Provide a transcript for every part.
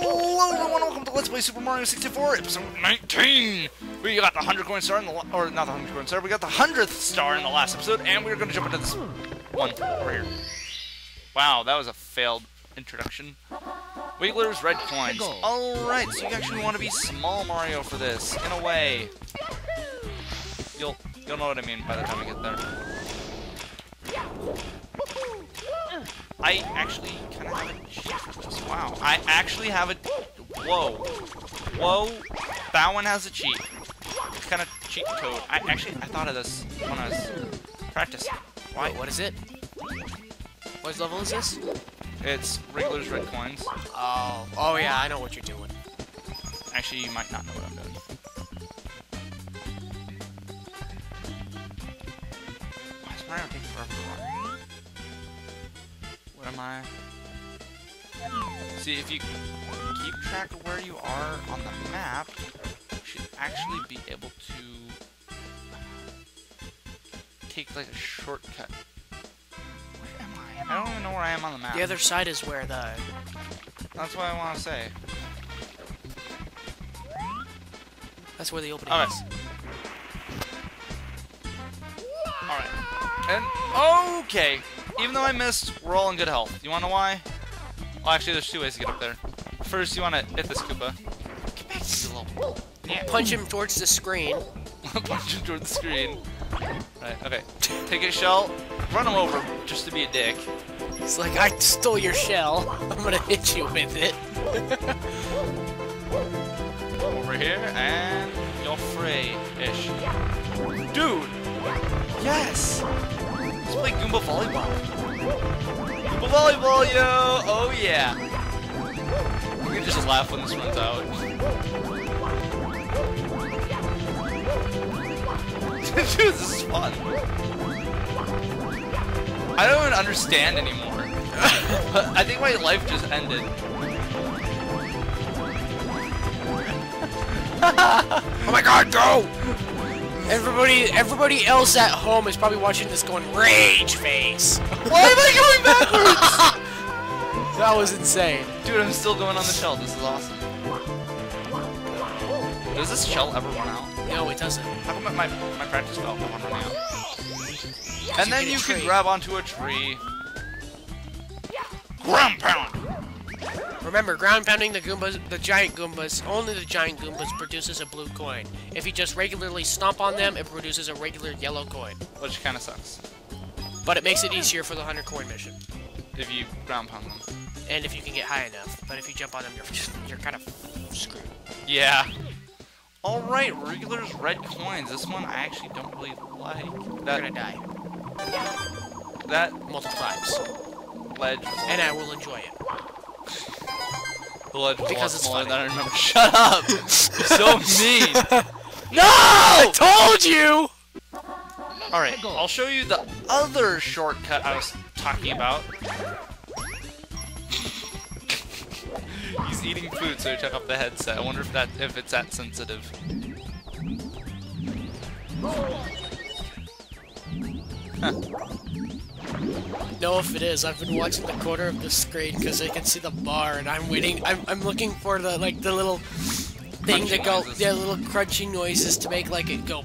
Hello everyone, welcome to Let's Play Super Mario 64, episode 19! We got the 100 coin star in the, or not the 100 coin star, we got the 100th star in the last episode, and we're gonna jump into this one over here. Wow, that was a failed introduction. Wiggler's red coins. Alright, so you actually want to be small Mario for this, in a way. You'll, you'll know what I mean by the time we get there. I actually kind of have a. Wow. I actually have a... Whoa. Whoa. That one has a cheat. It's kind of cheat code. I actually, I thought of this when I was practicing. Why? Wait, what is it? What level is this? It's Wiggler's Red Coins. Oh, oh yeah, I know what you're doing. Actually, you might not know what I'm doing. Why is Mario taking forever to run? What am I? See, if you keep track of where you are on the map, you should actually be able to take like a shortcut. Where am I? I don't even know where I am on the map. The other side is where the... That's what I want to say. That's where the opening Alright. is. Alright. And, okay. Even though I missed, we're all in good health. You wanna know why? Well, actually, there's two ways to get up there. First, you wanna hit this Koopa. Get back to the little... Yeah. Punch him towards the screen. Punch him toward the screen. Right, okay. Take a shell, run him over, just to be a dick. It's like, I stole your shell. I'm gonna hit you with it. Over here, and you're free-ish. Dude! Yes! Let's play Goomba Volleyball. Volleyball, yo! Oh, yeah! We can just laugh when this runs out. Dude, this is fun. I don't even understand anymore. I think my life just ended. Oh my god, go! Everybody, everybody else at home is probably watching this going, Rage face! Why am I going backwards? That was insane. Dude, I'm still going on the shell. This is awesome. Does this shell ever run out? No, it doesn't. How come my, my practice fell kept on out? And you then get a you can grab onto a tree. Ground pound! Remember, ground pounding the Goombas, the giant Goombas, only the giant Goombas produces a blue coin. If you just regularly stomp on them, it produces a regular yellow coin. Which kind of sucks. But it makes it easier for the 100 coin mission. If you ground pound them. And if you can get high enough. But if you jump on them, you're, you're kind of screwed. Yeah. Alright, Wiggler's red coins. This one I actually don't really like. You're That, gonna die. that Multiple times. ledge And I will enjoy it. The ledge was Because a lot it's smaller funny. than I remember. Shut up! You're so mean! no! I told you! Alright, I'll show you the other shortcut I was talking about. He's eating food, so he took off the headset. I wonder if that if it's that sensitive. No, if it is, I've been watching the corner of the screen because I can see the bar, and I'm waiting. I'm, I'm looking for the like the little thing Crunchy to go, noises. yeah, little crunchy noises to make like it go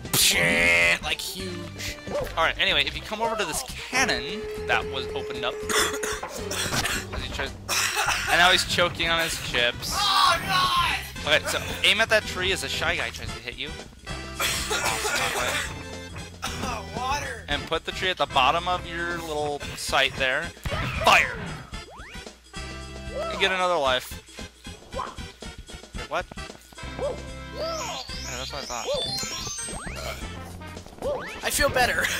like huge. Alright, anyway, if you come over to this cannon that was opened up. as he tries- and now he's choking on his chips. Oh god! Okay, so aim at that tree as a shy guy tries to hit you. Awesome and put the tree at the bottom of your little site there. Fire! And get another life. Wait, what? Yeah, that's what I thought. I feel better.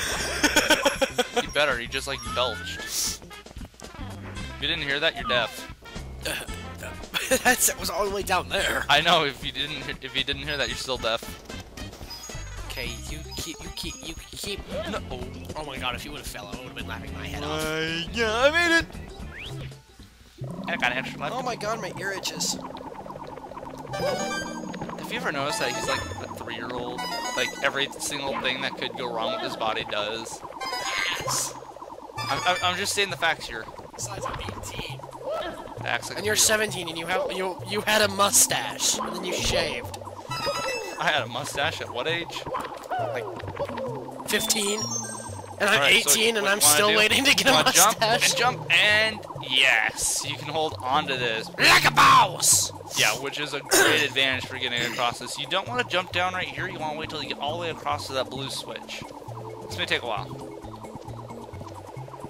You better, you just like belched. If you didn't hear that, you're deaf. That's, that was all the way down there. I know, if you didn't if you didn't hear that, you're still deaf. Keep. No. Oh, oh my god! If you would have fell, I would have been laughing my head off. Uh, yeah, I made it! I got an extra life. Oh my god, my ear itches. Have you ever noticed that he's like a three-year-old? Like every single thing that could go wrong with his body does. Yes. I'm, I'm- I'm just saying the facts here. Besides, I'm 18. acts like And you're 17 and you have you you had a mustache and then you shaved. I had a mustache at what age? Like 15. And I'm Alright, so 18 and I'm still do? waiting to get a Wanna jump mustache. and jump and yes, you can hold onto this. Like a boss! Yeah, which is a great advantage for getting across this. You don't want to jump down right here. You want to wait till you get all the way across to that blue switch. This may take a while.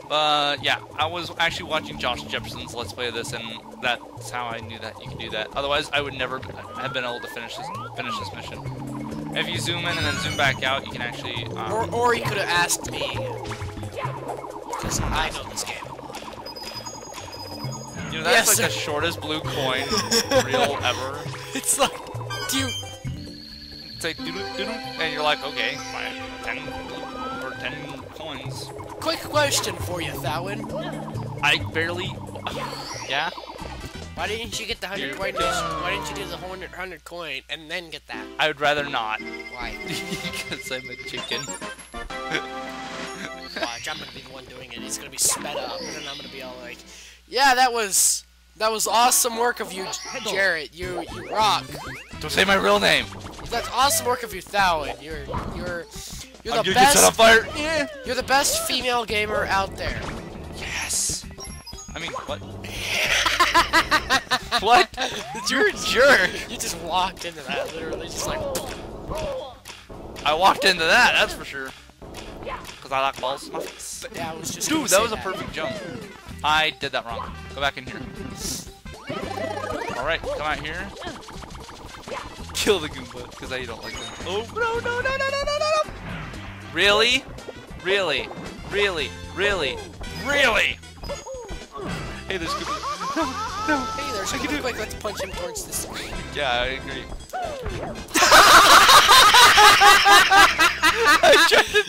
But yeah, I was actually watching Josh Jefferson's Let's Play of this, and that's how I knew that you could do that. Otherwise, I would never have been able to finish this finish this mission. If you zoom in and then zoom back out, you can actually. Um, Or, or you could have asked me. Because I know this game. you know, that's Yes, like the shortest blue coin reel ever. It's like, do you... It's like, doo-doo, doo-doo, and you're like, okay, fine, ten or ten coins. Quick question for you, Thowan. I barely. Yeah. Why didn't you get the 100 You're coin dumb. Why didn't you do the 100, 100 coin and then get that? I would rather not. Why? because I'm a chicken. Watch, I'm gonna be the one doing it. It's gonna be sped up, and then I'm gonna be all like, "Yeah, that was that was awesome work of you, Jarrett. You you rock. Don't say my real name. That's awesome work of you, Thowan. You're you're you're I'm the gonna get set on best. fire. Yeah. You're the best female gamer out there. Yes. I mean, what? what? You're a jerk. You just walked into that, literally, just like. I walked into that, that's for sure. Cause I like balls. Yeah, I was just. Dude, that was a perfect jump. I did that wrong. Go back in here. All right, come out here. Kill the Goomba, because I don't like them. Oh no no no no no no no! Really? Really? Really? Really? Really? Hey, there's Goomba. No, no. Hey, there's I a can do quick, quick, let's punch him towards this. Yeah, I agree. I tried to,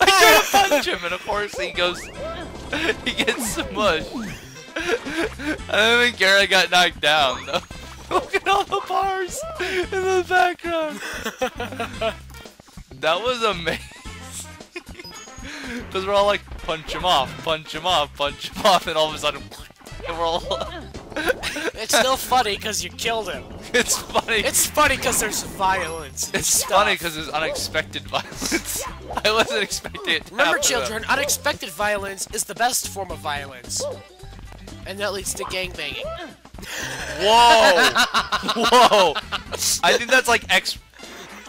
I tried to punch him, and of course he goes, he gets smushed. I don't then Garrett got knocked down. Though. Look at all the bars in the background. that was amazing. Because we're all like, punch him off, punch him off, punch him off, and all of a sudden, and. It's still funny because you killed him. it's funny. It's funny because there's violence. It's stuff. funny because it's unexpected violence. I wasn't expecting it. Remember, children, unexpected violence is the best form of violence. And that leads to gangbanging. Whoa! Whoa! I think that's like X.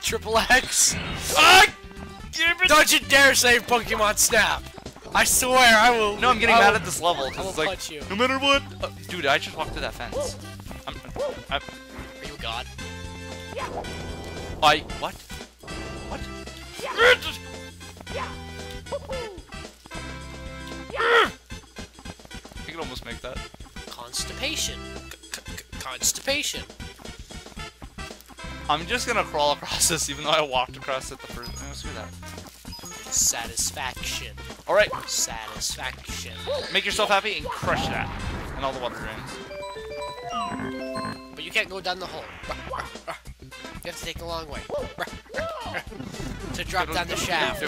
Triple X. Ah! Don't you dare say Pokemon Snap. I swear I will. No, I'm getting I mad will- at this level because it's like, you. no matter what. Uh, dude, I just walked through that fence. I'm, I, Are you a god? I what? What? I could almost make that. Constipation. C- c- constipation. I'm just gonna crawl across this, even though I walked across it the first. No, screw that. Satisfaction. All right, Satisfaction. make yourself happy and crush that, and all the water drains. But you can't go down the hole. You have to take a long way. To drop down the shaft.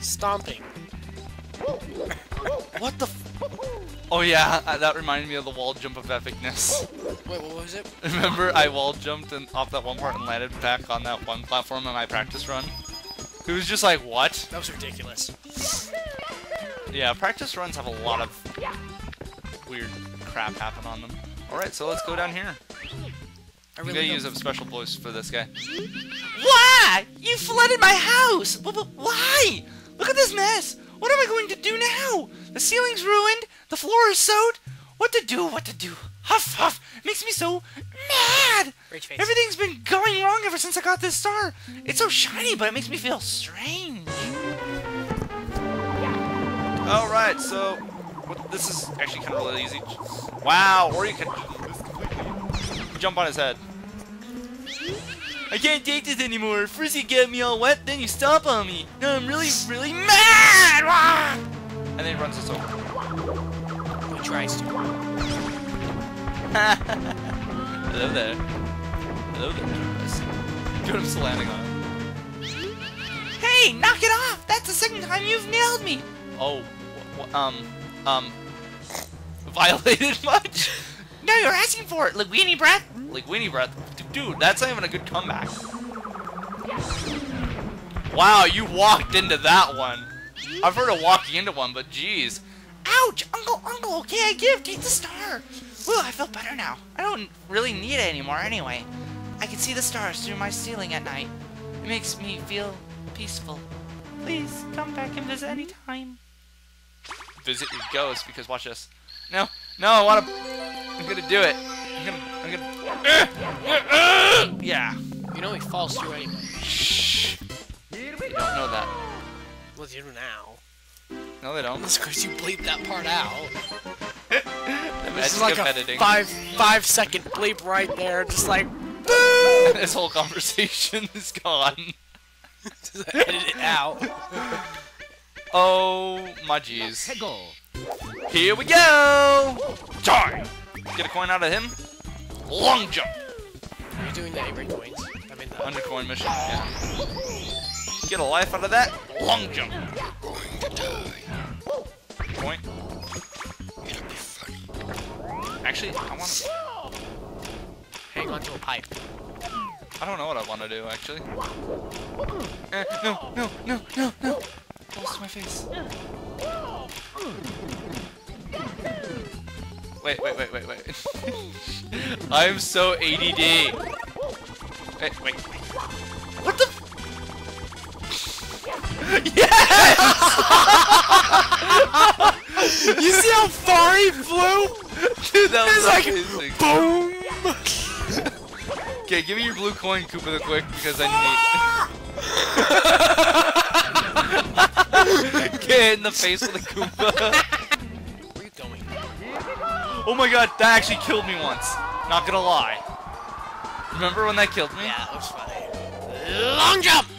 Stomping. What the? F oh yeah, uh, that reminded me of the wall jump of epicness. Wait, what was it? Remember, I wall jumped and off that one part and landed back on that one platform in my practice run. It was just like, what? That was ridiculous. Yeah, practice runs have a lot of weird crap happen on them. All right, so let's go down here. I I'm really gonna use a special voice for this guy. Why? You flooded my house! Wh- wh- Why? Look at this mess! What am I going to do now? The ceiling's ruined, the floor is sewed. What to do, what to do? Huff, huff! Makes me so mad! Rage face. Everything's been going wrong ever since I got this star. It's so shiny, but it makes me feel strange. All right, so what, this is actually kind of really easy. Wow, or you can jump on his head. I can't take this anymore. First you get me all wet, then you stomp on me. Now I'm really, really mad! Wah! And then he runs us over. Who tries to? Hello there. Hello there, Travis. Dude, I'm still landing on it. Hey, knock it off! That's the second time you've nailed me. Oh, um, um, violated much? No, you're asking for it. Linguini breath. Linguini breath. Dude, that's not even a good comeback. Wow, you walked into that one. I've heard of walking into one, but geez. Ouch! Uncle, uncle, okay, I give. Take the star. Whew, I feel better now. I don't really need it anymore anyway. I can see the stars through my ceiling at night. It makes me feel peaceful. Please, come back and visit anytime. Visit your ghost, because watch this. No, no, I wanna... I'm gonna do it. I'm gonna... I'm gonna... Yeah. You know he falls through anyway. Shh. You don't know that. Well, you do now. No, they don't. That's because you bleep that part out. The This is like a editing. five five second bleep right there, just like boom. this whole conversation is gone. just edit it out. Oh my jeez. Here we go! Die! Get a coin out of him. Long jump! You're doing the A-Ray coins. I mean the Undercoin mission, yeah. Get a life out of that. Long jump. Point. Actually, I want. To hang on to a pipe. I don't know what I want to do. Actually. Eh, no, no, no, no, no! Close to my face. Wait, wait, wait, wait, wait. I'm so ADD. Wait, wait, wait. What the? You see how far he flew? Dude, that was It's like, amazing. Boom! Okay, give me your blue coin, Koopa the Quick, because I need. Get hit in the face with a Koopa. Where you going? oh my god, that actually killed me once. Not gonna lie. Remember when that killed me? Yeah, that was funny. Long jump!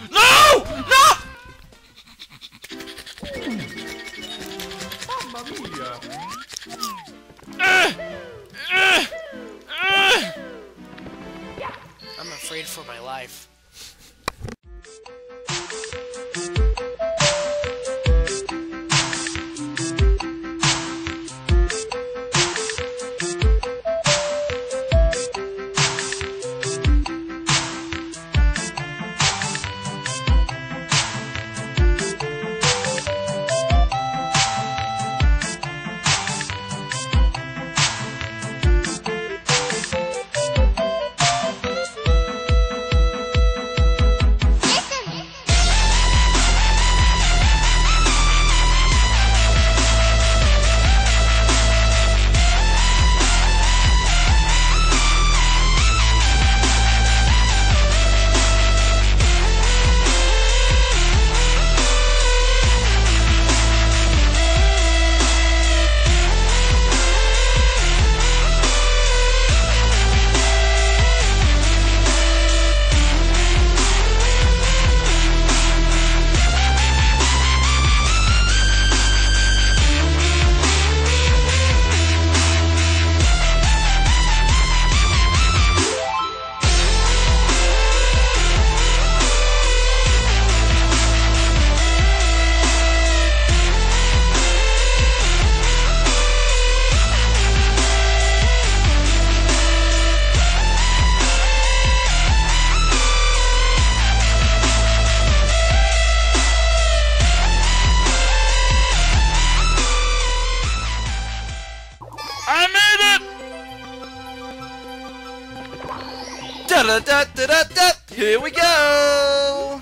Da da da da da! Here we go!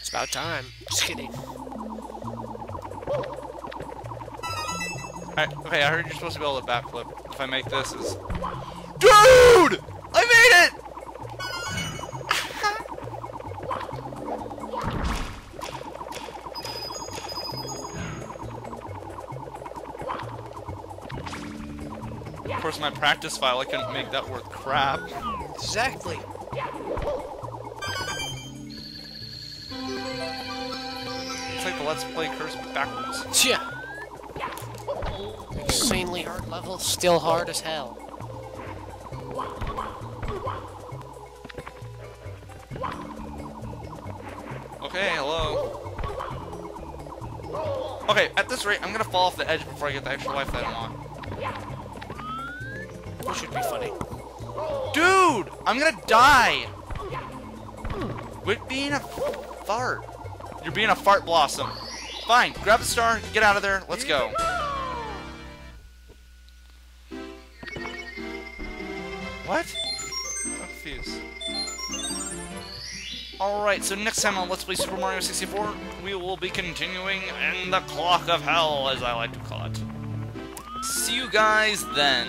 It's about time. Just kidding. Alright, okay, I heard you're supposed to be able to backflip. If I make this is... Dude! I made it! Of course, my practice file, I couldn't make that worth crap. Exactly. It's like the Let's Play curse backwards. Yeah. Insanely hard level, still hard as hell. Okay, hello. Okay, at this rate, I'm gonna fall off the edge before I get the extra life that I want. which would be funny. I'm gonna die. Quit being a fart. You're being a fart blossom. Fine, grab the star, get out of there, let's go. What? Confused. Alright, so next time on Let's Play Super Mario 64, we will be continuing in the Clock of Hell, as I like to call it. See you guys then.